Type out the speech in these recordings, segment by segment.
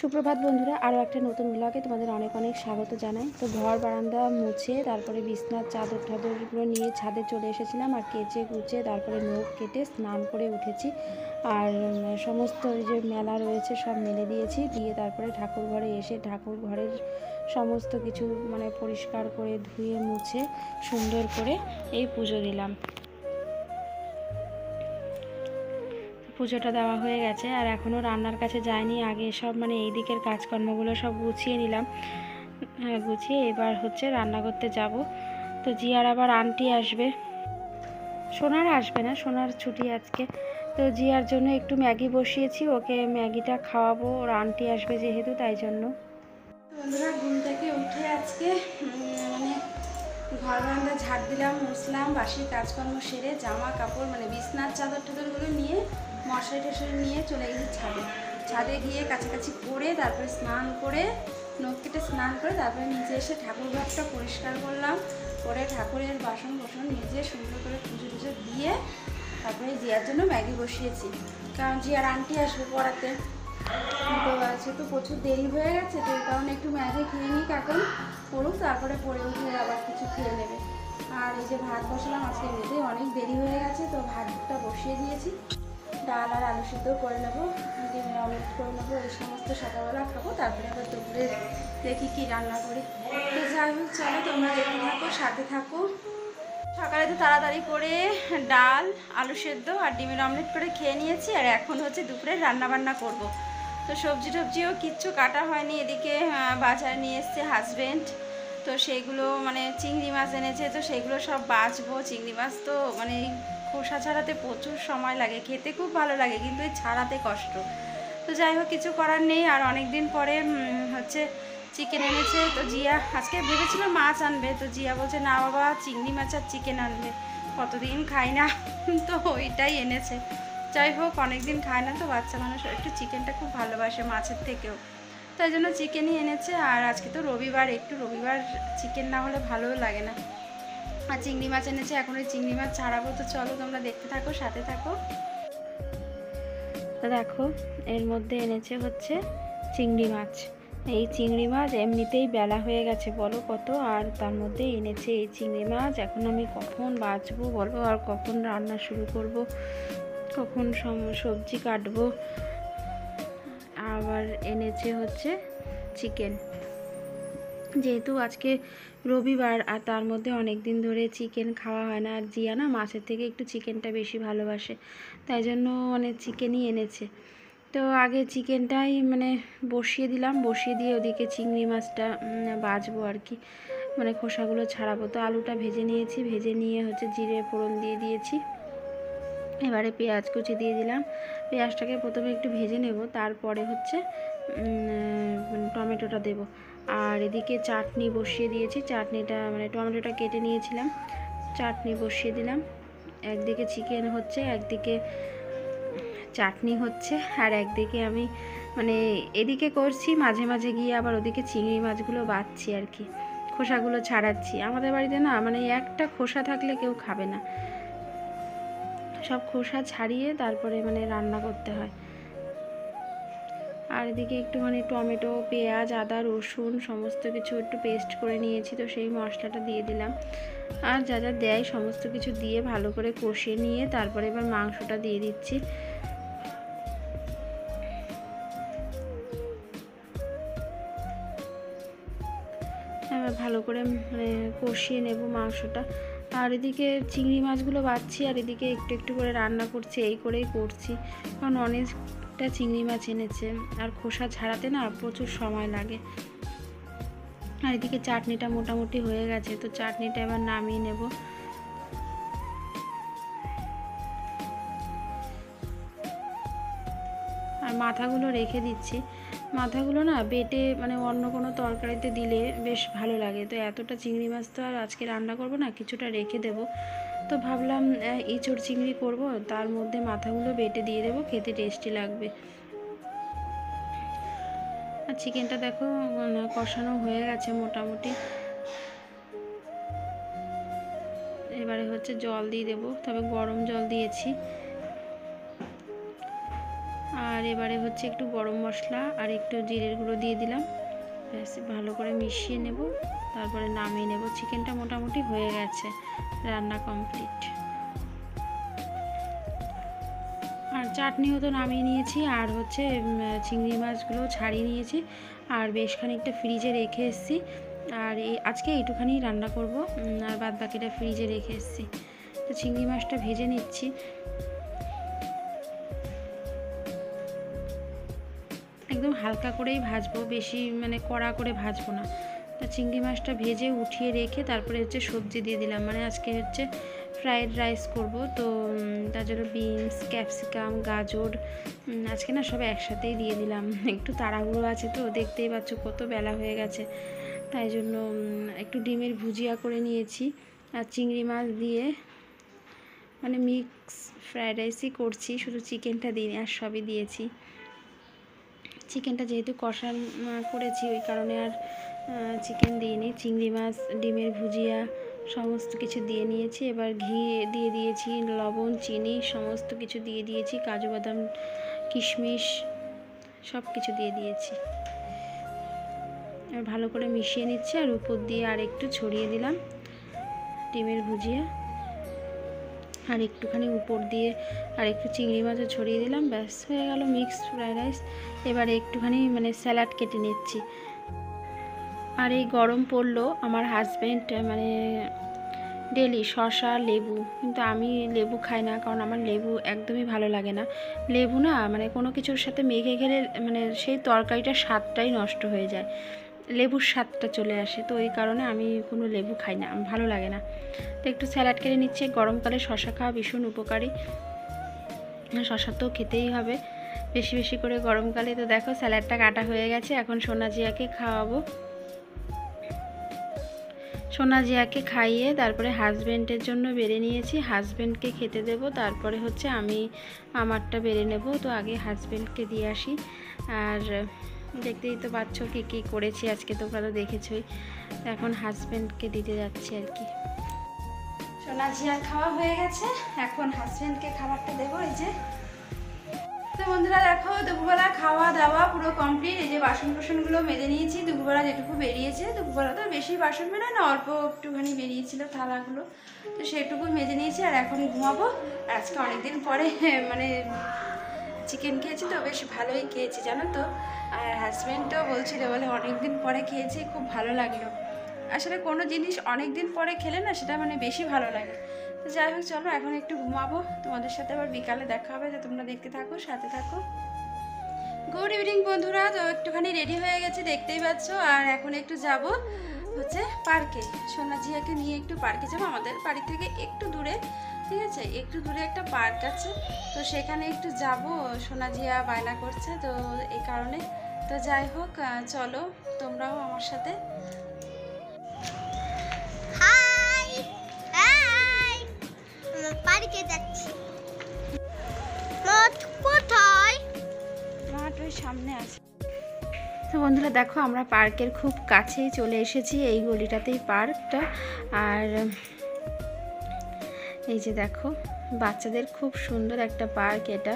সুপ্রভাত বন্ধুরা, আরও একটা নতুন ব্লগে তোমাদের অনেক অনেক স্বাগত জানাই। তো ঘর বারান্দা মুছে, তারপরে বিছনার চাদর টাদরগুলো নিয়ে ছাদে চলে এসেছিলাম আর কেচে কুচে তারপরে নখ কেটে স্নান করে উঠেছি। আর সমস্ত যে মেলা রয়েছে সব মেলে দিয়েছি, দিয়ে তারপরে ঠাকুর ঘরে এসে ঠাকুর ঘরের সমস্ত কিছু মানে পরিষ্কার করে ধুয়ে মুছে সুন্দর করে এই পুজো দিলাম। পুজোটা দেওয়া হয়ে গেছে আর এখনও রান্নার কাছে যায়নি আগে সব মানে এই দিকের কাজকর্মগুলো সব গুছিয়ে নিলাম। হ্যাঁ গুছিয়ে এবার হচ্ছে রান্না করতে যাব। তো জিয়ার আবার আন্টি আসবে। সোনার আসবে না, সোনার ছুটি আজকে। তো জিয়ার জন্য একটু ম্যাগি বসিয়েছি, ওকে ম্যাগিটা খাওয়াবো। ওর আন্টি আসবে যেহেতু, তাই জন্য। বন্ধুরা, ঘুম থেকে উঠে আজকে মানে ঘর বারান্দা ঝাড় দিলাম, মুছলাম বাসি কাজকর্ম সেরে জামা কাপড় মানে বিছনার চাদর টাদরগুলো নিয়ে মশারি টশারি নিয়ে চলে গেছি ছাদে। ছাদে গিয়ে কাছাকাছি করে তারপরে স্নান করে, নখ কেটে স্নান করে তারপরে নিচে এসে ঠাকুর ঘরটা পরিষ্কার করলাম। করে ঠাকুরের বাসন বসন নিজে সুন্দর করে পুজো টুজো দিয়ে তারপরে জিয়ার জন্য ম্যাগি বসিয়েছি। কারণ জিয়ার আন্টি আসবে পড়াতে। তো আজকে তো প্রচুর দেরি হয়ে গেছে, তো কারণে একটু ম্যাগি খেয়ে নিই এখন। পড়ুক, তারপরে পরে উঠে আবার কিছু খেয়ে নেবে। আর এই যে ভাত বসালাম, আজকে এমনিতেই অনেক দেরি হয়ে গেছে, তো ভাতটা বসিয়ে দিয়েছি। ডাল আর আলু সিদ্ধ করে নেব। ডিমের অমলেট করে নেব, এই সমস্ত সকালবেলা খাব, তারপরে আবার দুপুরে দেখি কি রান্না করি। তো যাই হোক, চলো তোমরা দেখতে থাকো, সাথে থাকো। সকালে তো তাড়াতাড়ি করে ডাল, আলু সেদ্ধ আর ডিমের অমলেট করে খেয়ে নিয়েছি, আর এখন হচ্ছে দুপুরে রান্না বান্না করব। তো সবজি টবজিও কিচ্ছু কাটা হয়নি, এদিকে বাজার নিয়ে এসছে হাজবেন্ড তো সেইগুলো মানে চিংড়ি মাছ এনেছে, তো সেগুলো সব বাছবো চিংড়ি মাছ তো মানে খোসা ছাড়াতে প্রচুর সময় লাগে, খেতে খুব ভালো লাগে, কিন্তু এই ছাড়াতে কষ্ট। তো যাই হোক, কিছু করার নেই, আর অনেক দিন পরে হচ্ছে চিকেন এনেছে, তো জিয়া, আজকে ভেবেছিল মাছ আনবে, তো জিয়া বলছে, না বাবা, চিংড়ি মাছ আর চিকেন আনবে, কতদিন খাই না? তো ওইটাই এনেছে। যাই হোক, অনেকদিন খায় না তো, বাচ্চা মানুষ, একটু চিকেনটা খুব ভালোবাসে মাছের থেকেও। তাই জন্য চিকেনই এনেছে। আর আজকে তো রবিবার, একটু রবিবার চিকেন না হলে ভালোও লাগে না। আর চিংড়ি মাছ এনেছে, এখন ওই চিংড়ি মাছ ছাড়াবো। তো চলো তোমরা দেখতে থাকো, সাথে থাকো। তো দেখো, এর মধ্যে এনেছে হচ্ছে চিংড়ি মাছ। এই চিংড়ি মাছ এমনিতেই বেলা হয়ে গেছে, বলো কত? আর তার মধ্যে এনেছে এই চিংড়ি মাছ। এখন আমি কখন বাঁচবো বলো? আর কখন রান্না শুরু করব? কখন সবজি কাটবো? এনেছে হচ্ছে চিকেন। যেহেতু আজকে রবিবার আর তার মধ্যে অনেক দিন ধরে চিকেন খাওয়া হয় না, আর জিয়া না মাছের থেকে একটু চিকেনটা বেশি ভালোবাসে, তাই জন্য মানে চিকেনই এনেছে। তো আগে চিকেনটাই মানে বসিয়ে দিলাম, বসিয়ে দিয়ে ওদিকে চিংড়ি মাছটা ভাজবো আর কি। মানে খোসাগুলো ছাড়াবো। তো আলুটা ভেজে নিয়েছি, ভেজে নিয়ে হচ্ছে জিরে ফোড়ন দিয়ে দিয়েছি। এবারে পেঁয়াজ কুচি দিয়ে দিলাম। পেঁয়াজটাকে প্রথমে একটু ভেজে নেব, তারপরে হচ্ছে টমেটোটা দেব। আর এদিকে চাটনি বসিয়ে দিয়েছি। চাটনিটা মানে টমেটোটা কেটে নিয়েছিলাম। চাটনি বসিয়ে দিলাম। একদিকে চিকেন হচ্ছে, একদিকে চাটনি হচ্ছে। আর একদিকে আমি মানে এদিকে করছি, মাঝে মাঝে গিয়ে আবার ওদিকে চিংড়ি মাছগুলো বাছছি আর কি। খোসাগুলো ছাড়াচ্ছি। আমাদের বাড়িতে না মানে একটা খোসা থাকলে কেউ খাবে না। সব খোসা ছাড়িয়ে তারপরে মানে রান্না করতে হয়। আর এদিকে একটুখানি টমেটো, পেঁয়াজ, আদা, রসুন সমস্ত কিছু একটু পেস্ট করে নিয়েছি, তো সেই মশলাটা দিয়ে দিলাম। আর যা যা দেয় সমস্ত কিছু দিয়ে ভালো করে কষিয়ে নিয়ে তারপরে এবার মাংসটা দিয়ে দিচ্ছি। ভালো করে মানে কষিয়ে নেব মাংসটা। আর এদিকে চিংড়ি মাছগুলো বাছছি আর এদিকে একটু একটু করে রান্না করছি, এই করেই করছি। কারণ অনেকটা চিংড়ি মাছ এনেছে। আর খোসা ছাড়াতে না প্রচুর সময় লাগে। আর এদিকে চাটনিটা মোটামুটি হয়ে গেছে, তো চাটনিটা এবার নামিয়ে নেব। আর মাথাগুলো রেখে দিচ্ছি। মাথাগুলো না বেটে মানে অন্য কোনো তরকারিতে দিলে বেশ ভালো লাগে। তো এতটা চিংড়ি মাছ তো আর আজকে রান্না করব না, কিছুটা রেখে দেব। তো ভাবলাম ইঁচড় চিংড়ি করব, তার মধ্যে মাথাগুলো বেটে দিয়ে দেবো, খেতে টেস্টি লাগবে। আর চিকেনটা দেখো মানে কষানো হয়ে গেছে মোটামুটি। এবারে হচ্ছে জল দিয়ে দেবো, তবে গরম জল দিয়েছি। আর এবারে হচ্ছে একটু গরম মশলা আর একটু জিরের গুঁড়ো দিয়ে দিলাম। ব্যাস ভালো করে মিশিয়ে নেব, তারপরে নামিয়ে নেব। চিকেনটা মোটামুটি হয়ে গেছে, রান্না কমপ্লিট। আর চাটনিও তো নামিয়ে নিয়েছি, আর হচ্ছে চিংড়ি মাছগুলো ছাড়িয়ে নিয়েছি, আর বেশ খানিকটা ফ্রিজে রেখে এসেছি। আর এই, আজকে এইটুখানি রান্না করব আর বাদ বাকিটা ফ্রিজে রেখে এসেছি। তো চিংড়ি মাছটা ভেজে নিচ্ছি। একদম হালকা করেই ভাজবো, বেশি মানে কড়া করে ভাজবো না। তা চিংড়ি মাছটা ভেজে উঠিয়ে রেখে তারপরে হচ্ছে সবজি দিয়ে দিলাম। মানে আজকে হচ্ছে ফ্রায়েড রাইস করব। তো তার জন্য বিনস ক্যাপসিকাম গাজর আজকে না সব একসাথেই দিয়ে দিলাম। একটু তাড়াহুড়ো আছে তো, দেখতেই পাচ্ছ কত বেলা হয়ে গেছে। তাই জন্য একটু ডিমের ভুজিয়া করে নিয়েছি। আর চিংড়ি মাছ দিয়ে মানে মিক্স ফ্রায়েড রাইসই করছি। শুধু চিকেনটা দিই আর সবই দিয়েছি। চিকেনটা যেহেতু কষা করেছি, ওই কারণে আর চিকেন দিইনি। চিংড়ি মাছ, ডিমের ভুজিয়া, সমস্ত কিছু দিয়ে নিয়েছি। এবার ঘি দিয়ে দিয়েছি, লবণ, চিনি, সমস্ত কিছু দিয়ে দিয়েছি, কাজু বাদাম, কিশমিশ, সব কিছু দিয়ে দিয়েছি। এবার ভালো করে মিশিয়ে নিচ্ছি, আর উপর দিয়ে আর একটু ছড়িয়ে দিলাম ডিমের ভুজিয়া। আর একটুখানি উপর দিয়ে আর একটু চিংড়ি মাছও ছড়িয়ে দিলাম, ব্যাস হয়ে গেল মিক্সড ফ্রায়েড রাইস এবারে একটুখানি মানে স্যালাড কেটে নিচ্ছি। আর এই গরম পড়ল আমার হাজব্যান্ড মানে ডেলি শসা, লেবু, কিন্তু আমি লেবু খাই না, কারণ আমার লেবু একদমই ভালো লাগে না। লেবু না মানে কোনো কিছুর সাথে মেখে গেলে মানে সেই তরকারিটার স্বাদটাই নষ্ট হয়ে যায়। লেবুর স্বাদটা চলে আসে। তো এই কারণে আমি কোনো লেবু খাই না ভালো লাগে না। তো একটু স্যালাড কেটে নিচ্ছে গরমকালে শশা খাওয়া ভীষণ উপকারী। শশা তো খেতেই হবে, বেশি বেশি করে গরমকালে তো দেখো স্যালাডটা কাটা হয়ে গেছে, এখন সোনা জিয়াকে খাওয়াবো। সোনা জিয়াকে খাইয়ে তারপরে হাজব্যান্ডের জন্য বেড়ে নিয়েছি। হাজব্যান্ডকে খেতে দেব, তারপরে হচ্ছে আমি আমারটা বেড়ে নেব। তো আগে হাজব্যান্ডকে দিয়ে আসি। আর দেখতেই তো পাচ্ছ কী কী করেছি, আজকে তোমরা তো দেখেছই। এখন হাজব্যান্ডকে দিতে যাচ্ছি আর কি। সোনা জিয়ার খাওয়া হয়ে গেছে, এখন হাজব্যান্ডকে খাবারটা দেবো, এই যে। তো বন্ধুরা দেখো, দুপুরবেলা খাওয়া দাওয়া পুরো কমপ্লিট এই যে বাসন কোসনগুলো মেজে নিয়েছি, দুপুরবেলা যেটুকু বেরিয়েছে, দুপুরবেলা তো বেশি বাসন বেরোয় না, অল্প একটুখানি বেরিয়েছিল থালাগুলো। তো সেটুকু মেজে নিয়েছি, আর এখন ঘুমাবো। আর আজকে অনেকদিন পরে মানে চিকেন খেয়েছি তো, বেশ ভালোই খেয়েছি জানো তো? আর হাজব্যান্ডও বলছিল, বলে অনেকদিন পরে খেয়েছি, খুব ভালো লাগল। আসলে কোনো জিনিস অনেক দিন পরে খেলে না, সেটা মানে বেশি ভালো লাগে। তো যাই হোক, চলো, এখন একটু ঘুমাবো। তোমাদের সাথে আবার বিকালে দেখা হবে, তো তোমরা দেখতে থাকো, সাথে থাকো। গুড ইভিনিং বন্ধুরা, তো একটুখানি রেডি হয়ে গেছে, দেখতেই পাচ্ছ। আর এখন একটু যাব হচ্ছে পার্কে সোনাজিয়াকে নিয়ে একটু পার্কে যাব, আমাদের বাড়ি থেকে একটু দূরে। ঠিক আছে? একটু দূরে একটা পার্ক আছে। তো সেখানে একটু যাব। সোনাজিয়া বায়না করছে তো এই কারণে। তো যাই হোক চলো তোমরাও আমার সাথে। হাই! হাই! আমরা পার্কে যাচ্ছি। মাঠ কোথায়? মাঠ ওই সামনে আছে। তো বন্ধুরা দেখো আমরা পার্কের খুব কাছেই চলে এসেছি এই গলিটাতেই পার্কটা। আর এই যে দেখো, বাচ্চাদের খুব সুন্দর একটা পার্ক এটা।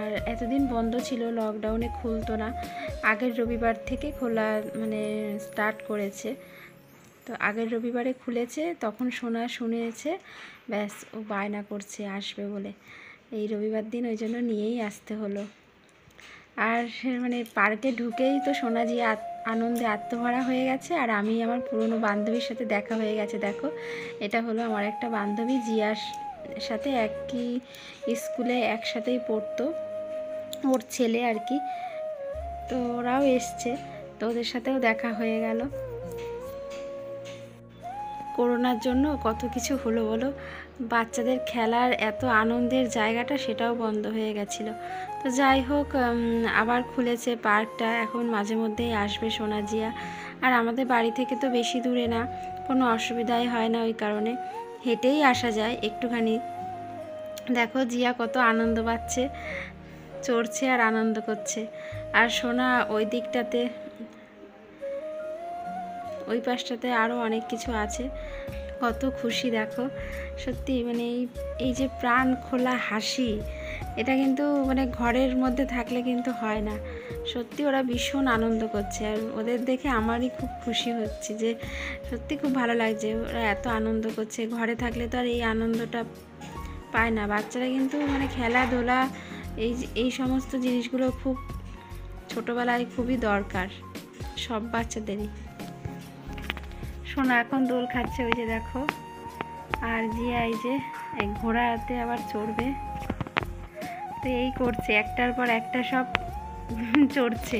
আর এতদিন বন্ধ ছিল লকডাউনে খুলতো না। আগের রবিবার থেকে খোলা মানে স্টার্ট করেছে। তো আগের রবিবারে খুলেছে, তখন শোনা শুনেছে, ব্যাস ও বায়না করছে, আসবে বলে। এই রবিবার দিন ওই জন্য নিয়েই আসতে হলো। আর মানে পার্কে ঢুকেই তো সোনাজি আনন্দে আত্মভরা হয়ে গেছে, আর আমি আমার পুরনো বান্ধবীর সাথে দেখা হয়ে গেছে, দেখো। এটা হলো আমার একটা বান্ধবী, জিয়ার সাথে একই স্কুলে একসাথেই পড়তো, ওর ছেলে আর কি। তো ওরাও এসছে, তো ওদের সাথেও দেখা হয়ে গেল। করোনার জন্য কত কিছু হলো বলো? বাচ্চাদের খেলার এত আনন্দের জায়গাটা সেটাও বন্ধ হয়ে গেছিল। তো যাই হোক আবার খুলেছে পার্কটা। এখন মাঝে মধ্যেই আসবে সোনাজিয়া আর আমাদের বাড়ি থেকে তো বেশি দূরে না, কোনো অসুবিধাই হয় না ওই কারণে। হেঁটেই আসা যায় একটুখানি। দেখো জিয়া কত আনন্দ পাচ্ছে, চড়ছে আর আনন্দ করছে। আর সোনা ওই দিকটাতে, ওই পাশটাতে আরও অনেক কিছু আছে। কত খুশি, দেখো। সত্যি মানে এই এই যে প্রাণ খোলা হাসি এটা কিন্তু মানে ঘরের মধ্যে থাকলে কিন্তু হয় না। সত্যি ওরা ভীষণ আনন্দ করছে আর ওদের দেখে আমারই খুব খুশি হচ্ছে যে সত্যি খুব ভালো লাগছে ওরা এত আনন্দ করছে। ঘরে থাকলে তো আর এই আনন্দটা পায় না। বাচ্চারা কিন্তু মানে খেলাধুলা, এই এই সমস্ত জিনিসগুলো খুব ছোটোবেলায় খুবই দরকার সব বাচ্চাদেরই। সোনা এখন দোল খাচ্ছে ওই যে দেখো। আর জিয়া এই যে ঘোড়াতে আবার চড়বে। এই করছে একটার পর একটা সব চড়ছে।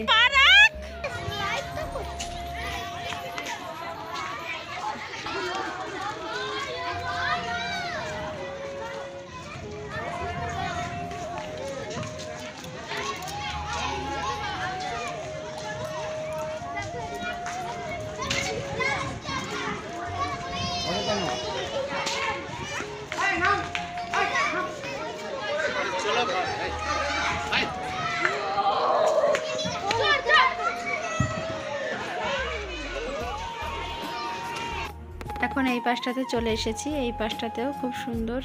এই পাশটাতে চলে এসেছি। এই পাশটাতেও খুব সুন্দর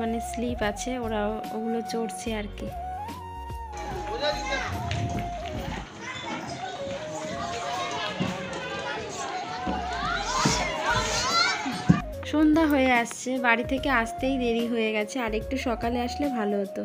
মানে স্লিপ আছে, ওরা ওগুলো চড়ছে আর কি। সন্ধ্যা হয়ে আসছে, বাড়ি থেকে আসতেই দেরি হয়ে গেছে আর একটু সকালে আসলে ভালো হতো।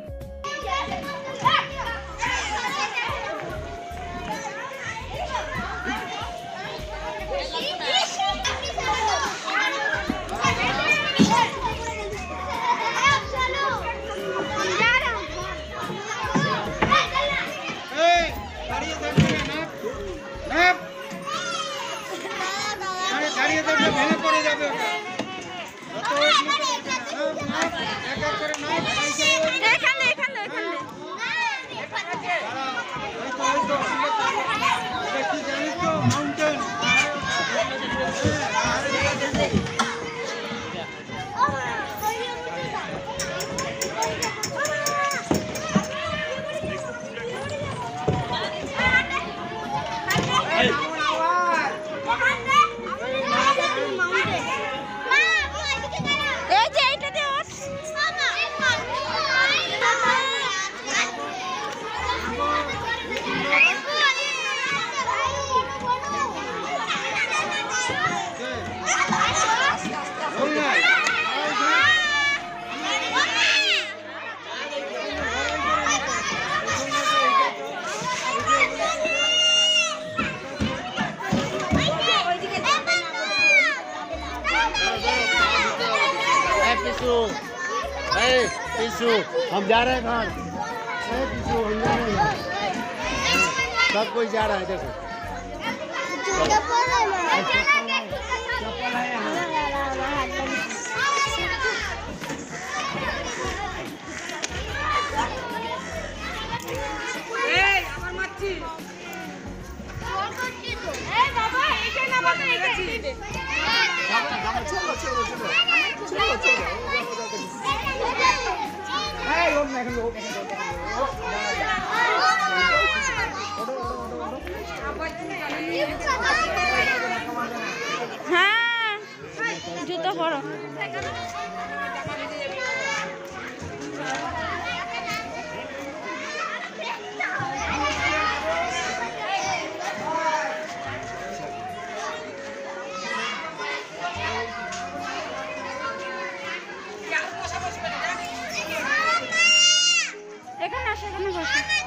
पिसू हम जा रहे हैं घर हम जा रहे हैं। सब कोई जा रहा है देखो। হ্যাঁ জুতো পরো। এখানে আসো এখানে বসো না,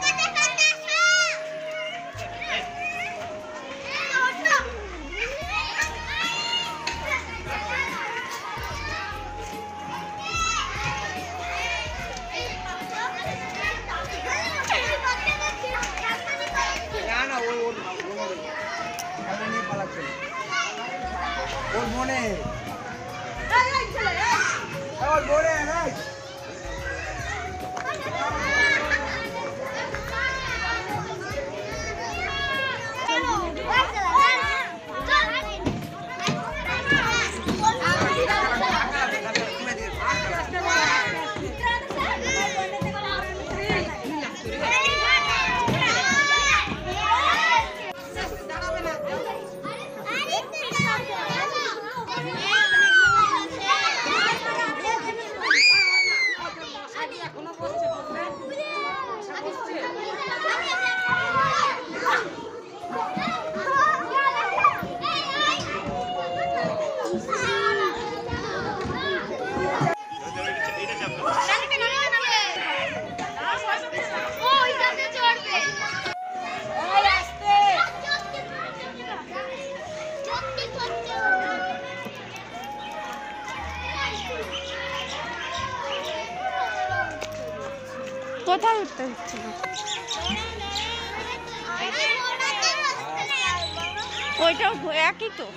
ওইটাও একই তো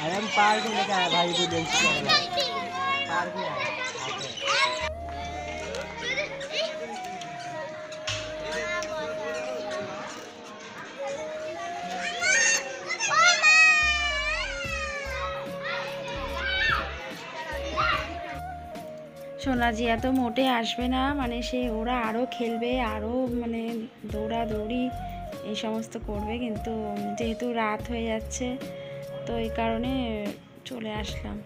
अरे हम पार्क में लेके आए भाई को डेंस पार्क में आए সোনাজি এত মোটে আসবে না মানে সে ওরা আরও খেলবে আরও মানে দৌড়াদৌড়ি এই সমস্ত করবে, কিন্তু যেহেতু রাত হয়ে যাচ্ছে, তো এই কারণে চলে আসলাম।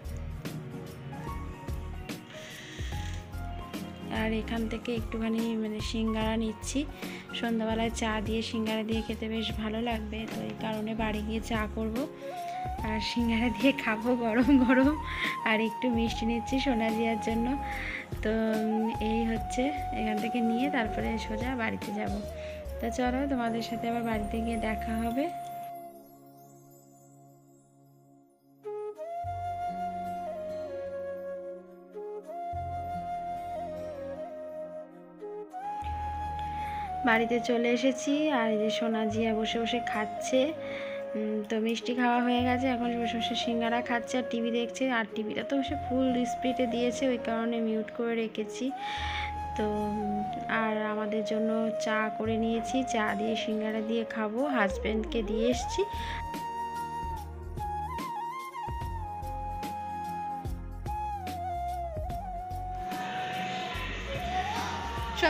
আর এখান থেকে একটুখানি মানে সিঙ্গারা নিচ্ছি। সন্ধ্যাবেলায় চা দিয়ে সিঙ্গারা দিয়ে খেতে বেশ ভালো লাগবে, তো এই কারণে বাড়ি গিয়ে চা করব। আর সিঙ্গারা দিয়ে খাব গরম গরম আর একটু মিষ্টি নিচ্ছি সোনা জিয়ার জন্য। তো এই হচ্ছে, এখান থেকে নিয়ে তারপরে সোজা বাড়িতে যাব। তো চলো, তোমাদের সাথে আবার বাড়িতে গিয়ে দেখা হবে। বাড়িতে চলে এসেছি আর এই যে সোনা জিয়া বসে বসে খাচ্ছে। তো মিষ্টি খাওয়া হয়ে গেছে। এখন বসে সিঙ্গারা খাচ্ছে আর টিভি দেখছে। আর টিভিটা তো সে ফুল স্পিডে দিয়েছে, ওই কারণে মিউট করে রেখেছি। তো, আর আমাদের জন্য চা করে নিয়েছি। চা দিয়ে সিঙ্গারা দিয়ে খাব। হাজব্যান্ডকে দিয়ে এসছি।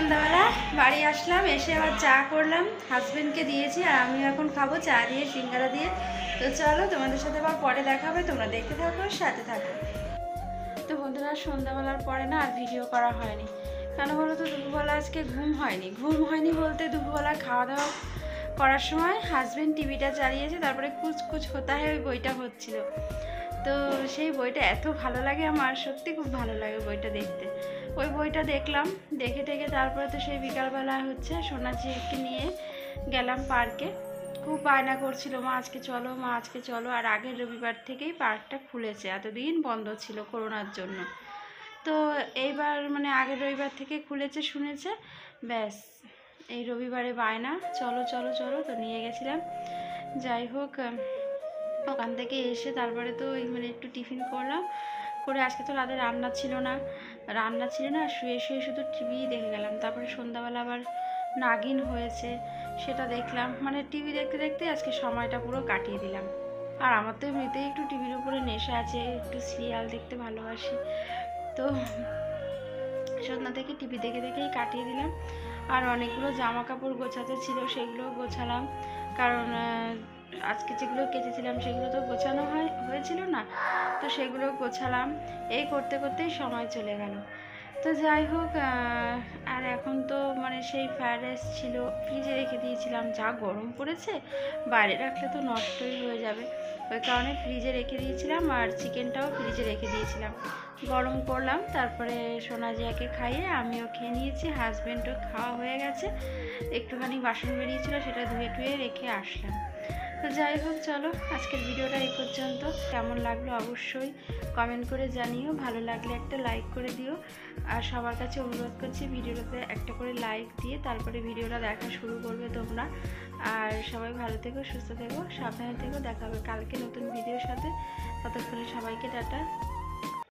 সন্ধ্যাবেলা বাড়ি আসলাম, এসে আবার চা করলাম। হাজবেন্ডকে দিয়েছি আর আমি এখন খাব চা দিয়ে, সিঙ্গারা দিয়ে। তো চলো তোমাদের সাথে আবার পরে দেখা হবে, তোমরা দেখতে থাকো, সাথে থাকো। তো বন্ধুরা, সন্ধ্যাবেলার পরে না আর ভিডিও করা হয়নি। কেন বলো তো, দুপুরবেলা আজকে ঘুম হয়নি। ঘুম হয়নি বলতে দুপুরবেলা খাওয়া দাওয়া করার সময় হাজবেন্ড টিভিটা চালিয়েছে, তারপরে কুচ কুচ হতা হয়, ওই বইটা হচ্ছিল। তো সেই বইটা এত ভালো লাগে আমার, সত্যি খুব ভালো লাগে বইটা দেখতে। ওই বইটা দেখলাম, দেখে টেকে তারপরে তো সেই বিকালবেলা হচ্ছে সোনাঝিকে নিয়ে গেলাম পার্কে। খুব বায়না করছিল, মা, আজকে চলো, মা, আজকে চলো। আর আগের রবিবার থেকেই পার্কটা খুলেছে, এতদিন বন্ধ ছিল করোনার জন্য। তো এইবার মানে আগের রবিবার থেকে খুলেছে, শুনেছে, ব্যাস, এই রবিবারে বায়না। চলো চলো চলো, তো নিয়ে গেছিলাম। যাই হোক, ওখান থেকে এসে তারপরে তো মানে একটু টিফিন করলাম। করে আজকে তো রাতে রান্না ছিল না। রান্না ছিল না, শুয়ে শুয়ে শুধু টিভি দেখে গেলাম। তারপরে সন্ধ্যাবেলা আবার নাগিন হয়েছে, সেটা দেখলাম। মানে টিভি দেখতে দেখতে আজকে সময়টা পুরো কাটিয়ে দিলাম। আর আমার তো এমনিতেই একটু টিভির উপরে নেশা আছে, একটু সিরিয়াল দেখতে ভালোবাসি। তো সন্ধ্যা থেকে টিভি দেখে দেখেই কাটিয়ে দিলাম। আর অনেকগুলো জামা কাপড় গোছাতে ছিল, সেগুলো গোছালাম। কারণ আজকে যেগুলো কেচেছিলাম, সেগুলো তো গোছানো হয়, হয়েছিল না। তো সেগুলো গোছালাম। এই করতে করতেই সময় চলে গেল। তো যাই হোক আর এখন তো মানে সেই ফ্রায়েড রাইস ছিল ফ্রিজে রেখে দিয়েছিলাম, যা গরম পড়েছে, বাইরে রাখলে তো নষ্টই হয়ে যাবে। ওই কারণে ফ্রিজে রেখে দিয়েছিলাম আর চিকেনটাও ফ্রিজে রেখে দিয়েছিলাম। গরম করলাম, তারপরে সোনাজিয়াকে খাইয়ে আমিও খেয়ে নিয়েছি হাজব্যান্ডও খাওয়া হয়ে গেছে। একটুখানি বাসন বেরিয়েছিল, সেটা ধুয়ে টুয়ে রেখে আসলাম। তো যাই হোক, চলো, আজকের ভিডিওটা এই পর্যন্ত। কেমন লাগল অবশ্যই কমেন্ট করে জানিও, ভালো লাগলে একটা লাইক করে দিও। আর সবার কাছে অনুরোধ করছি, ভিডিওটাতে একটা করে লাইক দিয়ে তারপরে ভিডিওটা দেখা শুরু করবে তোমরা। আর সবাই ভালো থেকো, সুস্থ থেকো, সাবধানে থেকো, দেখা হবে কালকে নতুন ভিডিওর সাথে। ততক্ষণে সবাইকে টাটা।